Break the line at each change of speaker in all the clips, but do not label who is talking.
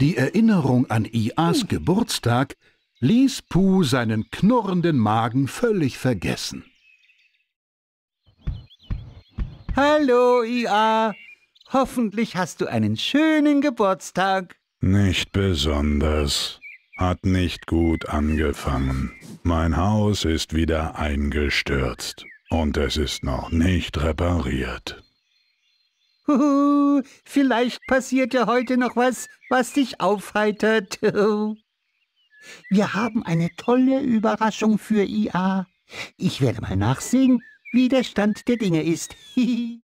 Die Erinnerung an Ias Geburtstag ließ Puh seinen knurrenden Magen völlig vergessen.
Hallo, Ia. Hoffentlich hast du einen schönen Geburtstag.
Nicht besonders. Hat nicht gut angefangen. Mein Haus ist wieder eingestürzt und es ist noch nicht repariert.
Huhu, vielleicht passiert ja heute noch was, was dich aufheitert. Wir haben eine tolle Überraschung für IA. Ich werde mal nachsehen, wie der Stand der Dinge ist.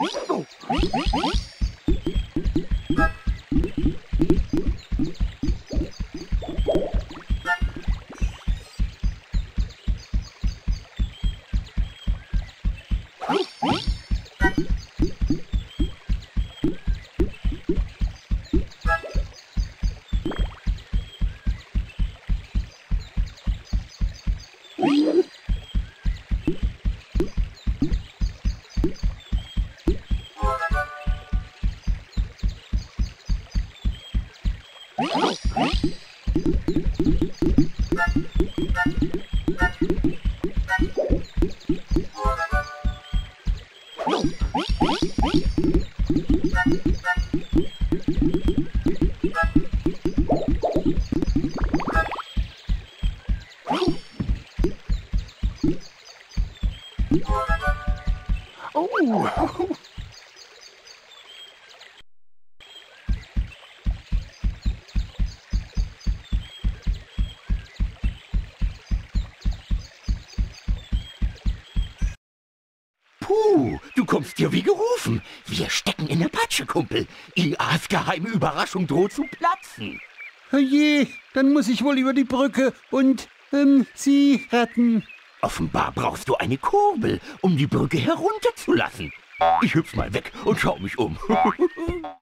Bingo! Oh.
Puh, du kommst dir wie gerufen. Wir stecken in der Patsche, Kumpel. Geheime Überraschung droht zu platzen.
Oje, dann muss ich wohl über die Brücke und, ähm, sie retten.
Offenbar brauchst du eine Kurbel, um die Brücke herunterzulassen. Ich hüpf mal weg und schau mich um.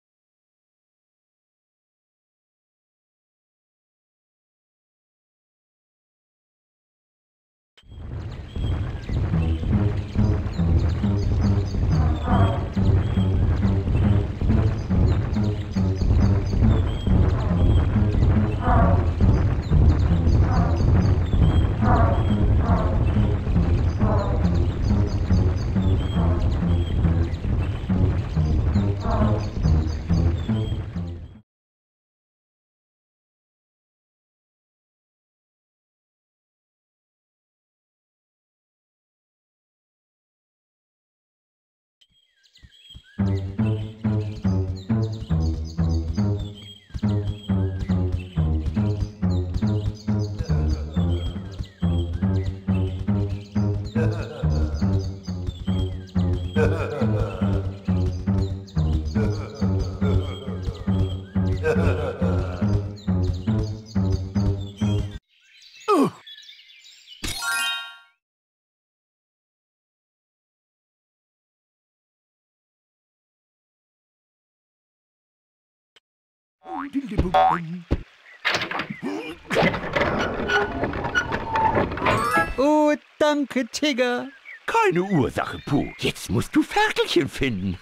Oh, danke, Tigger.
Keine Ursache, Puh. Jetzt musst du Ferkelchen finden.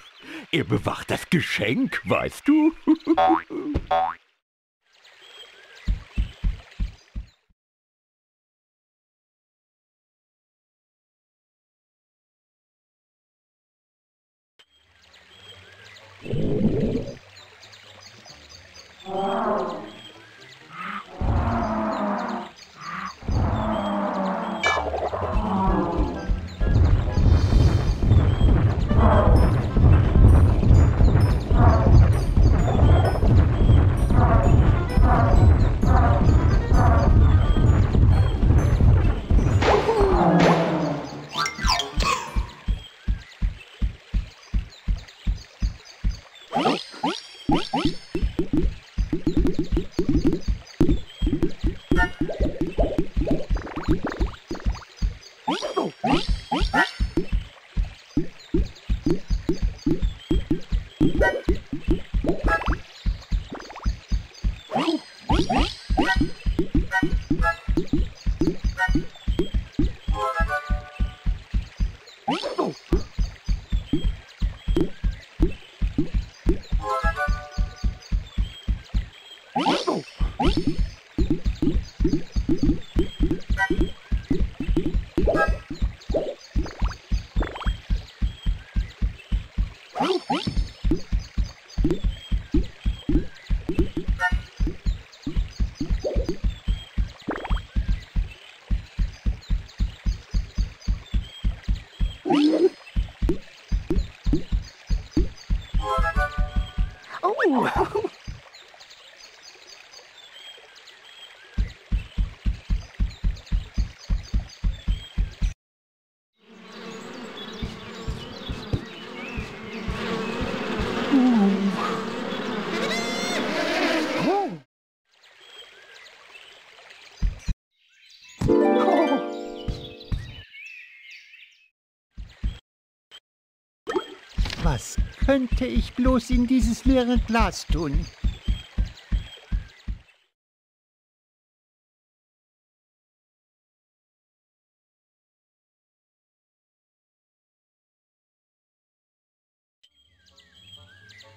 Er bewacht das Geschenk, weißt du? Uau!
Was könnte ich bloß in dieses leere Glas tun?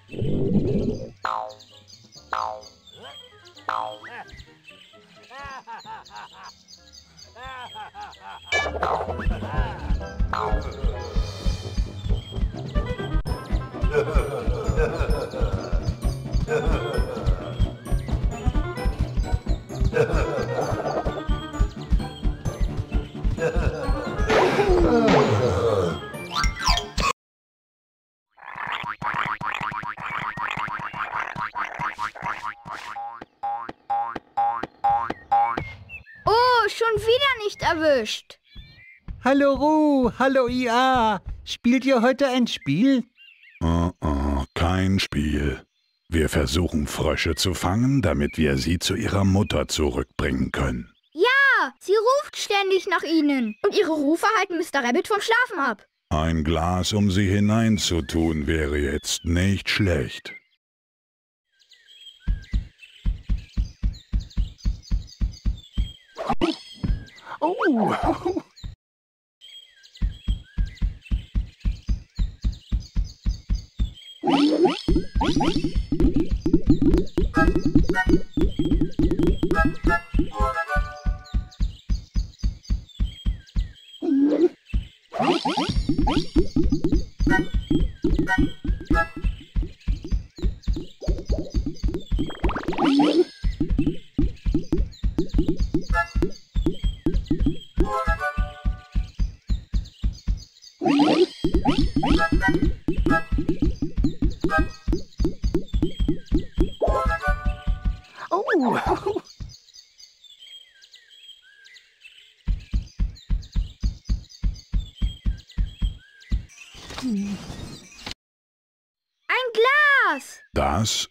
Hallo Ru, hallo IA. Spielt ihr heute ein Spiel?
Oh, oh, kein Spiel. Wir versuchen Frösche zu fangen, damit wir sie zu ihrer Mutter zurückbringen können.
Ja, sie ruft ständig nach ihnen. Und ihre Rufe halten Mr. Rabbit vom Schlafen ab.
Ein Glas, um sie hineinzutun, wäre jetzt nicht schlecht.
Oh,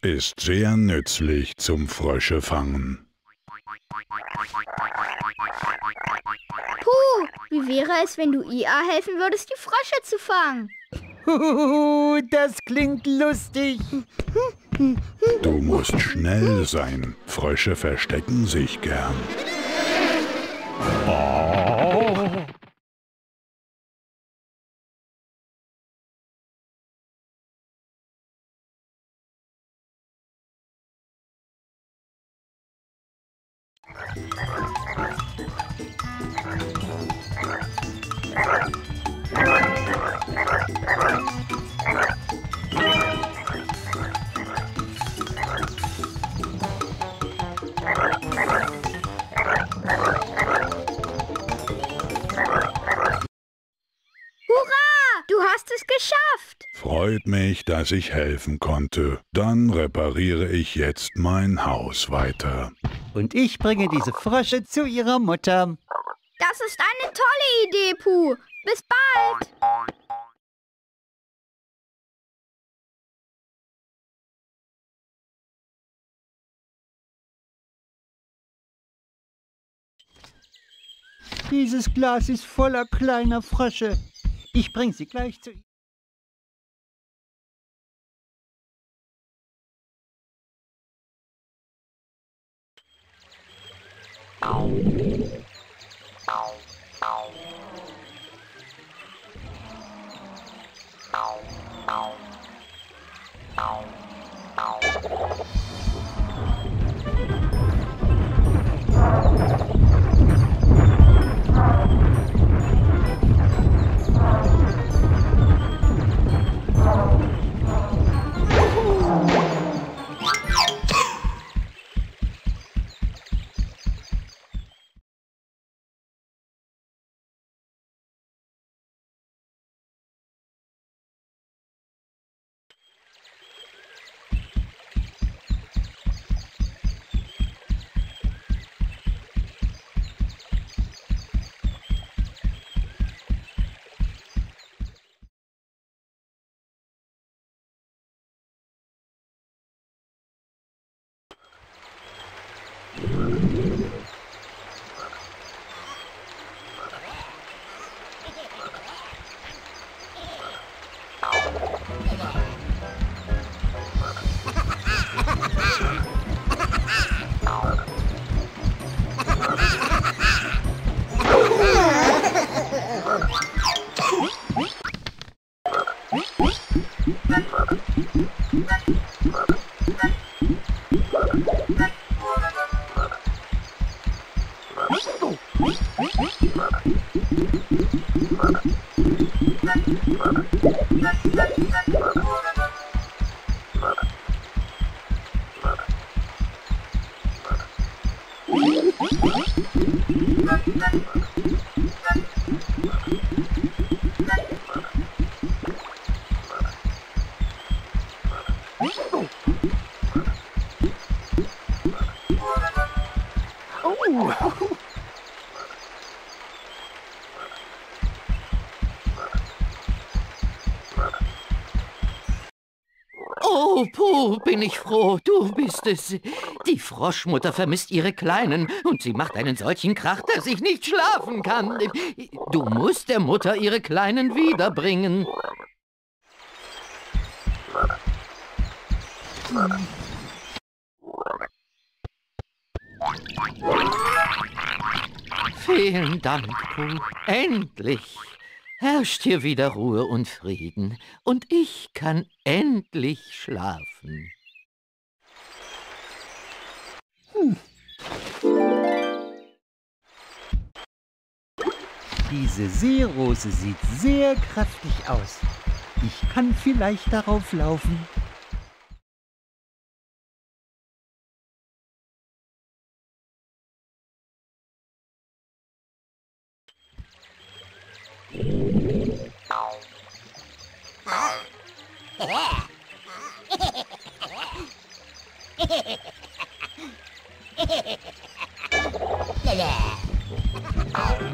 ist sehr nützlich zum Frösche fangen.
Puh, wie wäre es, wenn du IA helfen würdest, die Frösche zu fangen?
Huhuhu, das klingt lustig.
Du musst schnell sein. Frösche verstecken sich gern. Mich, dass ich helfen konnte. Dann repariere ich jetzt mein Haus weiter.
Und ich bringe diese Frösche zu ihrer Mutter.
Das ist eine tolle Idee, Puh. Bis bald.
Dieses Glas ist voller kleiner Frösche. Ich bring sie gleich zu
Oh, 거거든. Es. Die Froschmutter vermisst ihre Kleinen und sie macht einen solchen Krach, dass ich nicht schlafen kann. Du musst der Mutter ihre Kleinen wiederbringen. Vielen Dank, Puh. Endlich herrscht hier wieder Ruhe und Frieden, und ich kann endlich schlafen. Hm.
Diese Seerose sieht sehr kräftig aus. Ich kann vielleicht darauf laufen. Hehehehe Yeah.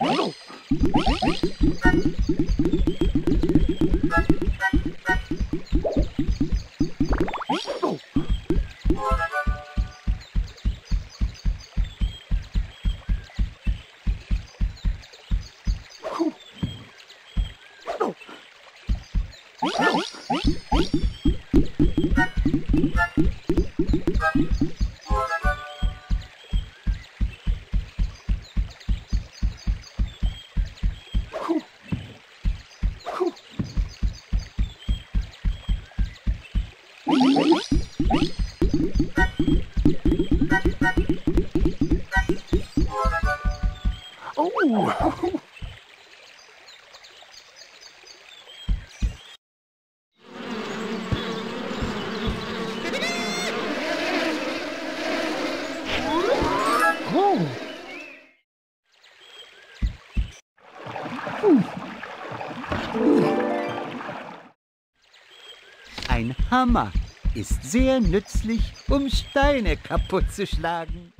Ein Hammer ist sehr nützlich, um Steine kaputt zu schlagen.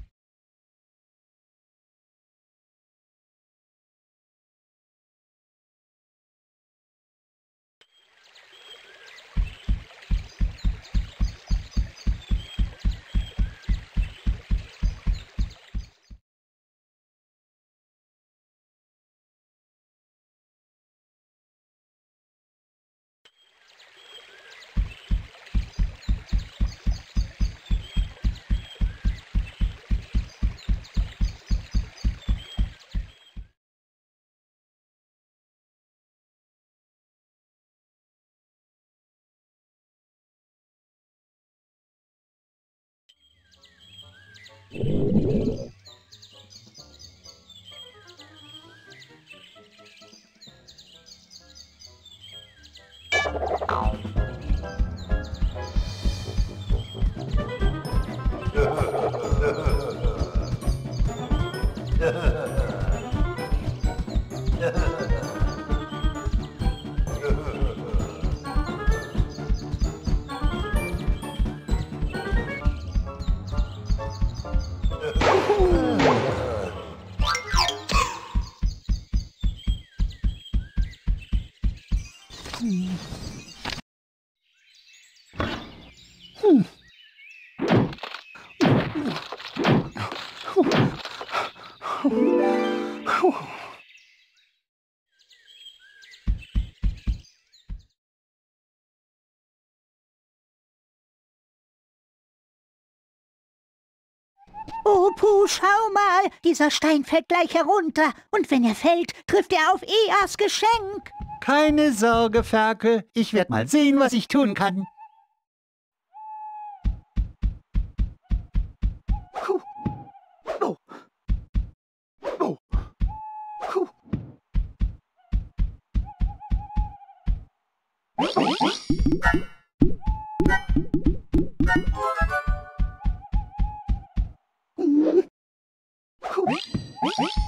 Oh, Puh, schau mal, dieser Stein fällt gleich herunter. Und wenn er fällt, trifft er auf Eas Geschenk.
Keine Sorge, Ferkel. Ich werde mal sehen, was ich tun kann.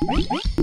Oh.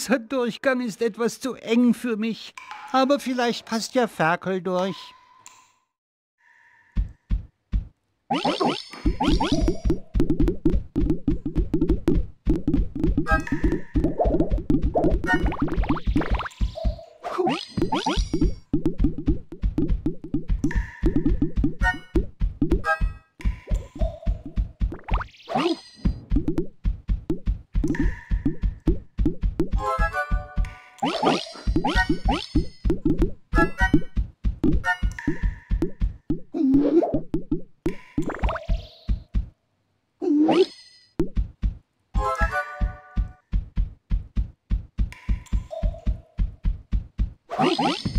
Dieser Durchgang ist etwas zu eng für mich. Aber vielleicht passt ja Ferkel durch.
Oh.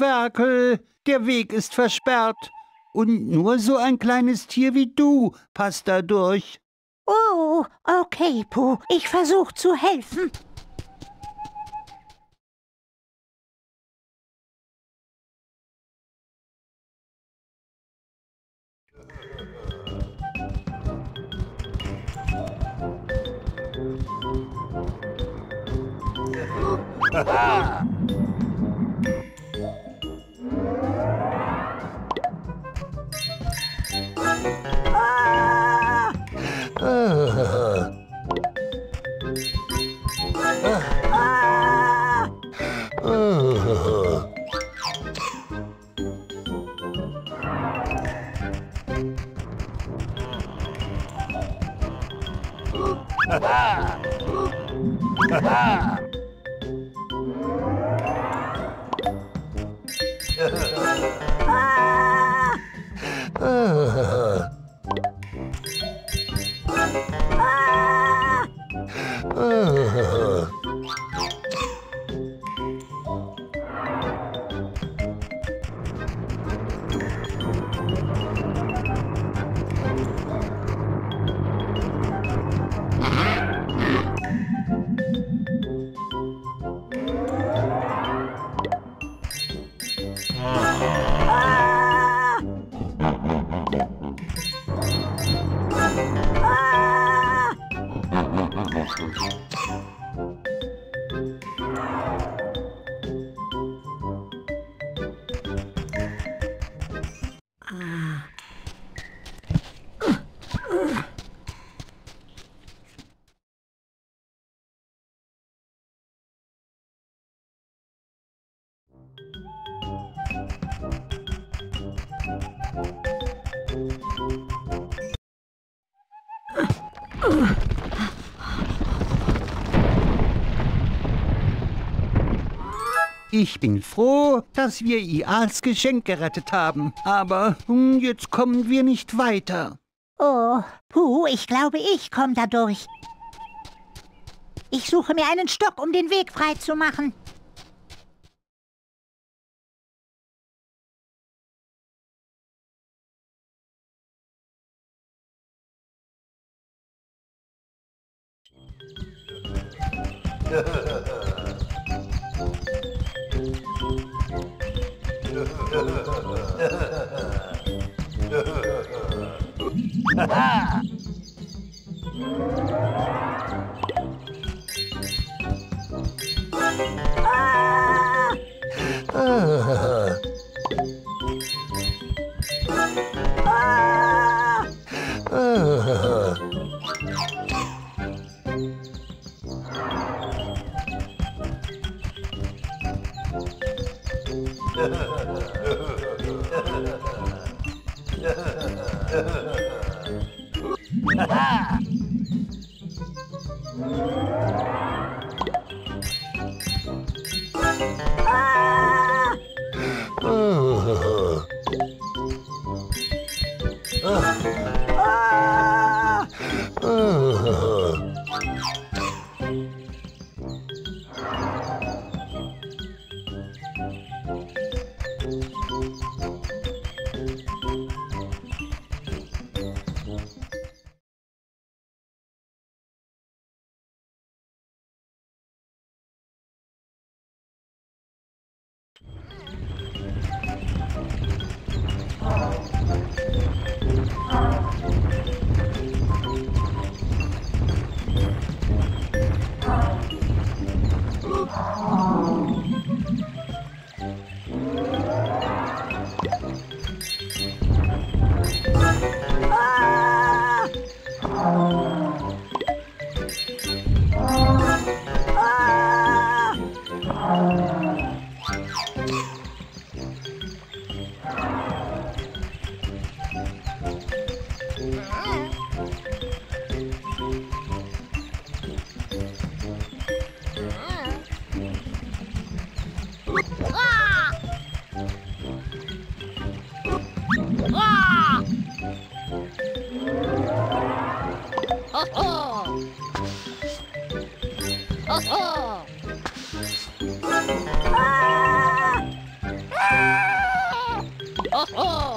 Ferkel, der Weg ist versperrt. Und nur so ein kleines Tier wie du passt da durch.
Oh, okay, Puh. Ich versuch zu helfen. Ha ha ha.
Ich bin froh, dass wir Ials Geschenk gerettet haben. Aber hm, jetzt kommen wir nicht weiter.
Oh, Puh, ich glaube, ich komme da durch. Ich suche mir einen Stock, um den Weg frei zu machen. Oh!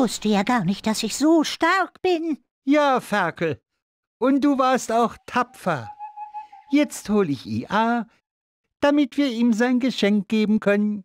Wusste ja gar nicht, dass ich so stark bin.
Ja, Ferkel. Und du warst auch tapfer. Jetzt hol ich IA, damit wir ihm sein Geschenk geben können.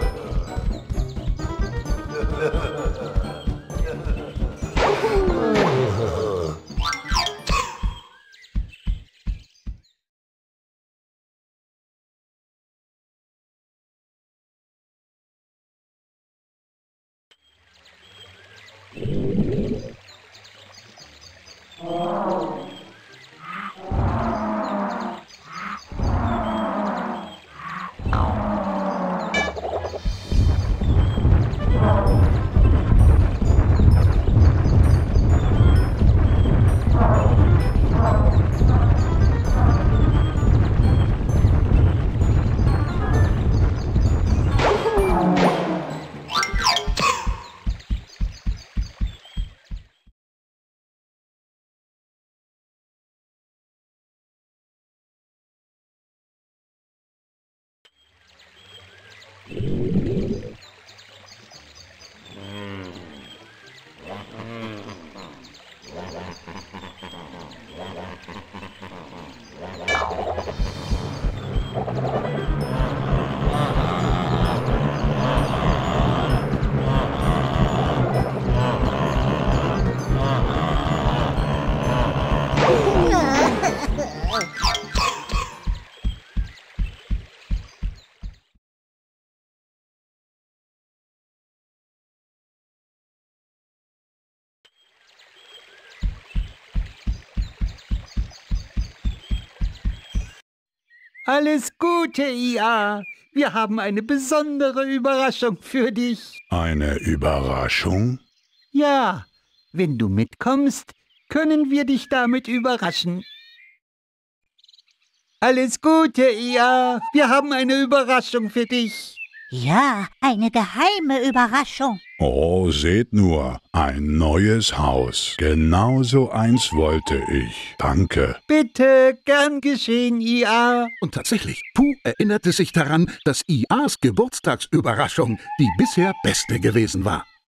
Oh. Alles Gute, IA. Wir haben eine besondere Überraschung für dich.
Eine Überraschung?
Ja, wenn du mitkommst, können wir dich damit überraschen. Alles Gute, IA. Wir haben eine Überraschung für dich.
Ja, eine geheime Überraschung.
Oh, seht nur, ein neues Haus. Genauso eins wollte ich. Danke.
Bitte, gern geschehen, IA.
Und tatsächlich, Puh erinnerte sich daran, dass IAs Geburtstagsüberraschung die bisher beste gewesen war.